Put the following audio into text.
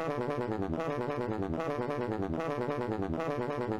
ハハハハ